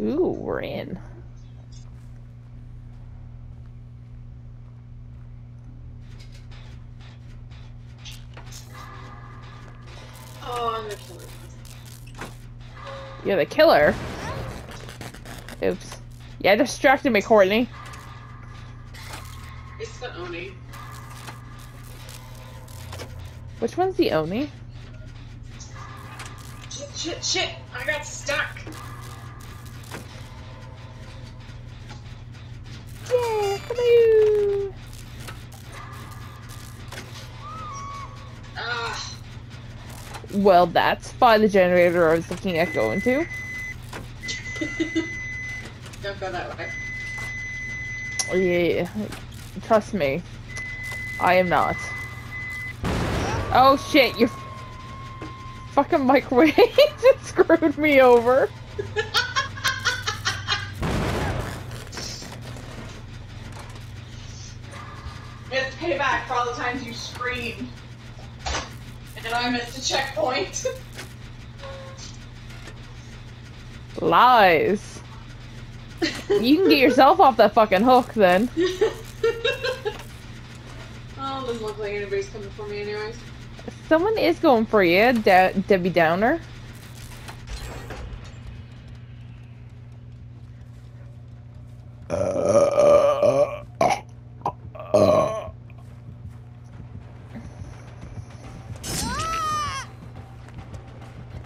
Ooh, we're in. Oh, I'm the killer. You're the killer. Oops. Yeah, distracted me, Courtney. It's the Oni. Which one's the Oni? Shit, shit, shit! I got stuck! Yeah, hello. Ah, Well, that's by the generator I was looking at going to. don't go that way. Yeah, trust me. I am not. Oh shit, your fucking microwave just screwed me over. It's payback for all the times you screamed. And I missed a checkpoint. Lies. You can get yourself off that fucking hook then. oh, doesn't look like anybody's coming for me anyways. Someone is going for you, De- Debbie Downer.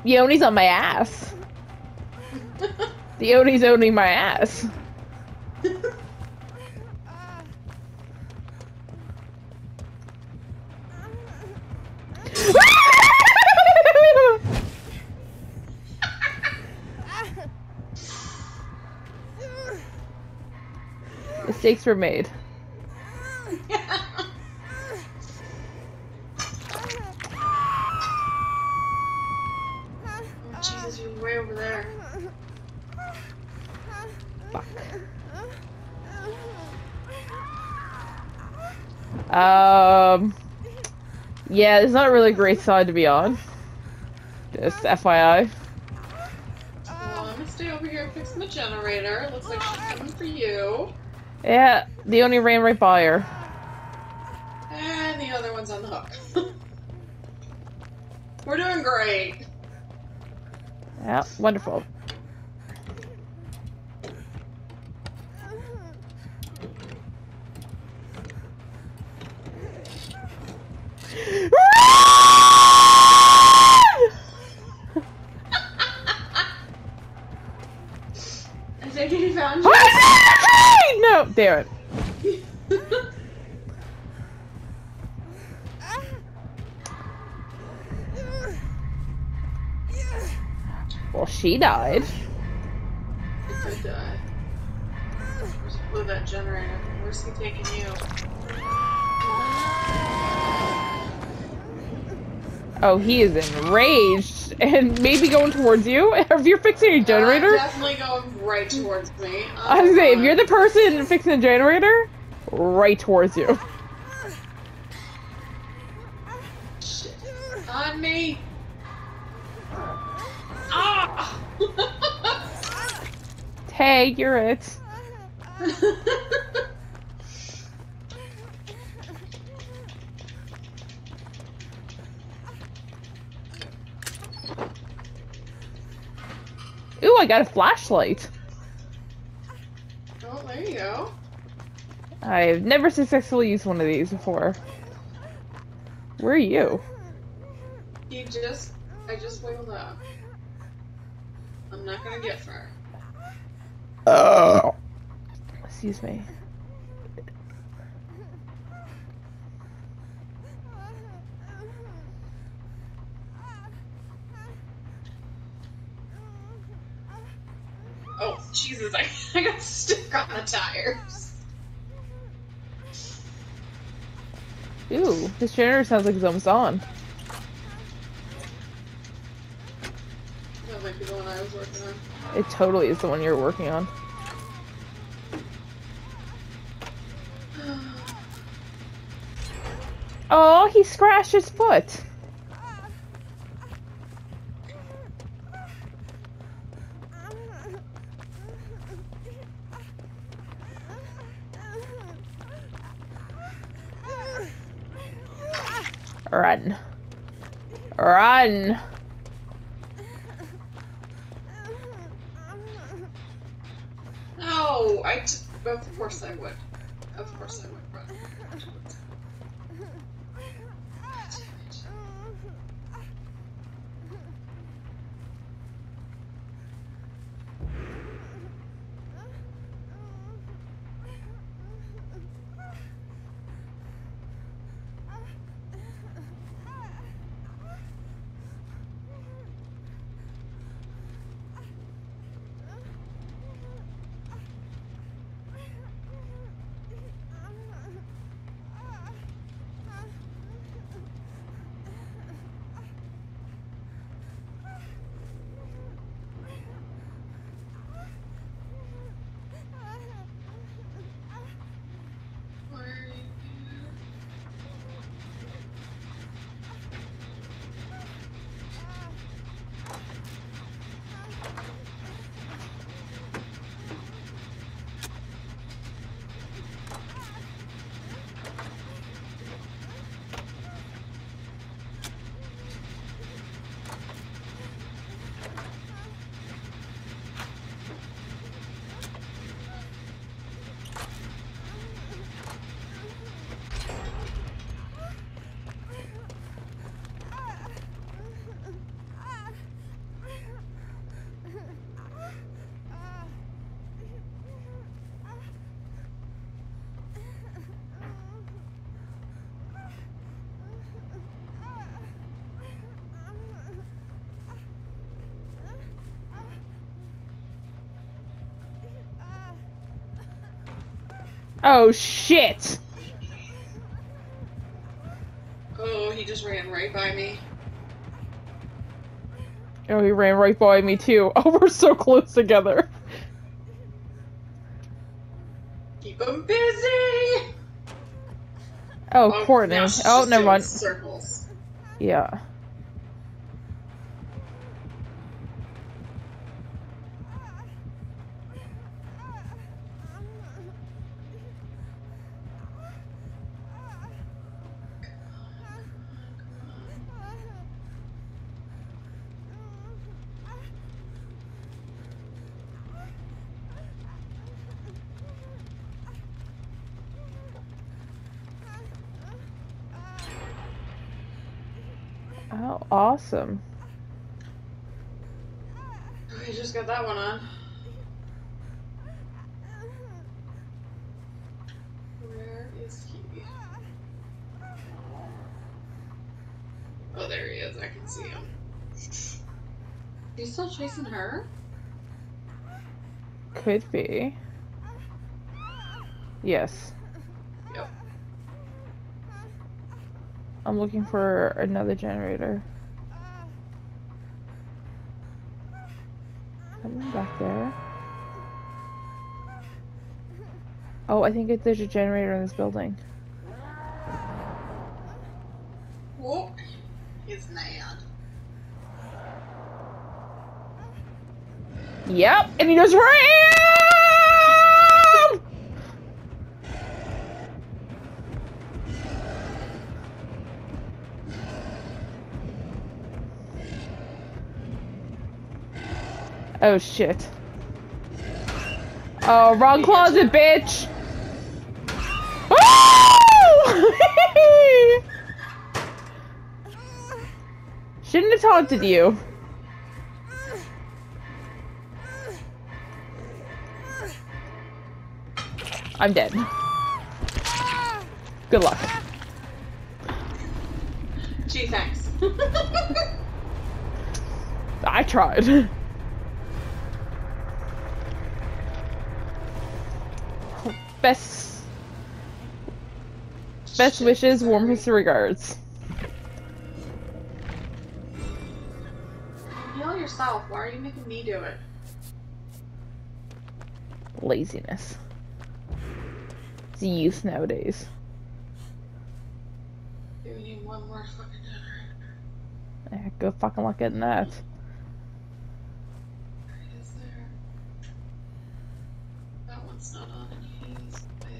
The Oni's on my ass. The Oni's owning my ass. Mistakes were made. Um. Yeah, it's not really a great side to be on. Just FYI. Well, I'm gonna stay over here fixing the generator. Looks like she's coming for you. Yeah, the Oni ran right by her. And the other one's on the hook. We're doing great. Yeah, wonderful. Well, she died. I did die. Blew that generator. Where's he taking you? Oh, he is enraged and maybe going towards you. If you're fixing a Uh, generator, definitely going right towards me. I was gonna say, if you're the person fixing the generator, right towards you. Shit. On me! Hey, you're it. Ooh, I got a flashlight. oh, there you go. I've never successfully used one of these before. Where are you? You just, I just wiggled out. I'm not gonna get far. Oh. Excuse me. Oh, Jesus, I, I got stuck on the tires. Ooh, this generator sounds like it's almost on. working on. It totally is the one you're working on. Oh, he scratched his foot. Run. Run. I. Of course I would. Of course I would run. Oh shit! Oh, he just ran right by me. Oh, he ran right by me too. Oh, we're so close together. Keep him busy. Oh, oh Courtney. Oh, never mind. Circles. Yeah. Oh, awesome. I just got that one on. Where is he? Oh, there he is. I can see him. He's still chasing her? Could be. Yes. Yep. I'm looking for another generator. Something back there. Oh, I think it, there's a generator in this building. Whoa. He's mad. Yep, and he goes ram! Oh shit. Oh, wrong closet, bitch! Shouldn't have taunted you. I'm dead. Good luck. Gee, thanks. I tried. Best best Shit, wishes, warmest regards. Heal yourself. Why are you making me do it? Laziness. It's youth nowadays. We need one more fucking generator. Eh, Good fucking luck getting that. There? That one's not on. He's dead.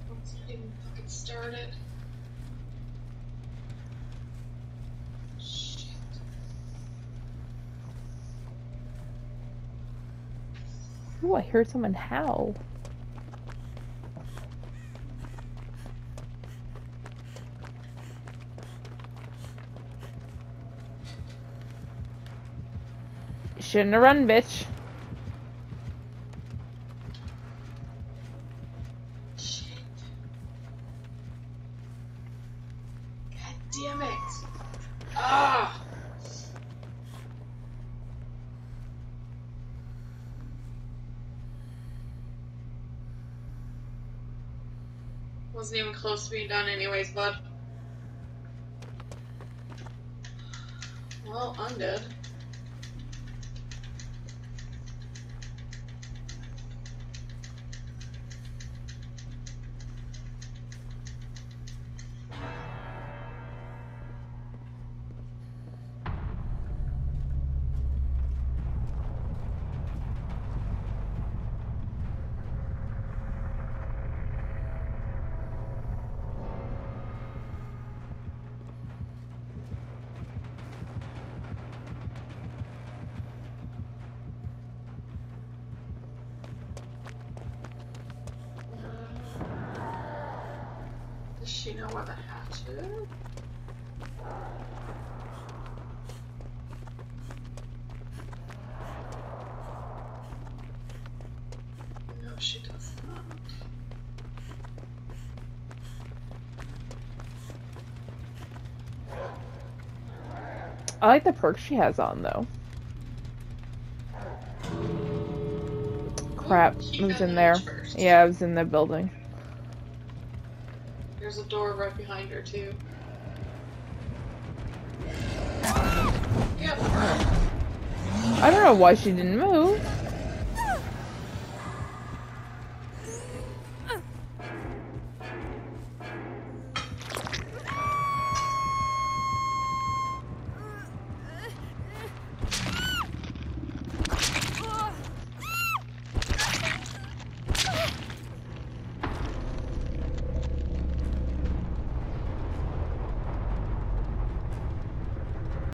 It's not even fucking started. Shit. Ooh, I heard someone howl. Shouldn't have run, bitch. Shit. God damn it. Ah! Wasn't even close to being done anyways, bud. Well, I'm dead. She know where the hatch is? No, she does not. I like the perk she has on though. Crap, it was in there. Yeah, it was in the building. There's a door right behind her too. I don't know why she didn't move.